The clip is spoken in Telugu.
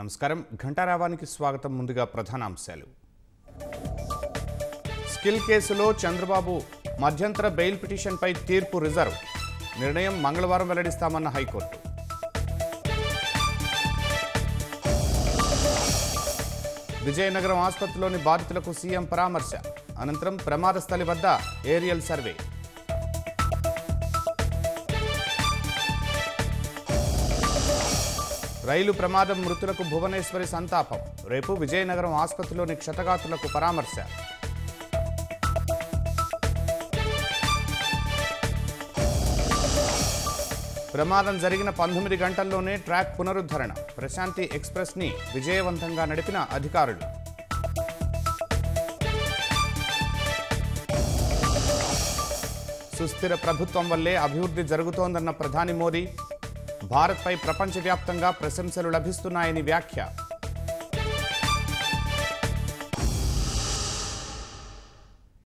నమస్కారం. ఘంటారావానికి స్వాగతం ముందుగా ప్రధానాంశాలు. స్కిల్ కేసులో చంద్రబాబు మధ్యంతర బెయిల్ పిటిషన్పై తీర్పు రిజర్వ్. నిర్ణయం మంగళవారం వెల్లడిస్తామన్న హైకోర్టు. విజయనగరం ఆసుపత్రిలోని బాధితులకు సీఎం పరామర్శ. అనంతరం ప్రమాద స్థలి వద్ద ఏరియల్ సర్వే. రైలు ప్రమాదం మృతులకు భువనేశ్వరి సంతాపం. రేపు విజయనగరం ఆసుపత్రిలోని క్షతగాతులకు పరామర్శ. ప్రమాదం జరిగిన పంతొమ్మిది గంటల్లోనే ట్రాక్ పునరుద్ధరణ. ప్రశాంతి ఎక్స్ప్రెస్ని విజయవంతంగా నడిపిన అధికారులు. సుస్థిర ప్రభుత్వం వల్లే అభివృద్ధి జరుగుతోందన్న ప్రధాని మోదీ భారత్పై ప్రపంచవ్యాప్తంగా ప్రశంసలు లభిస్తున్నాయని వ్యాఖ్య.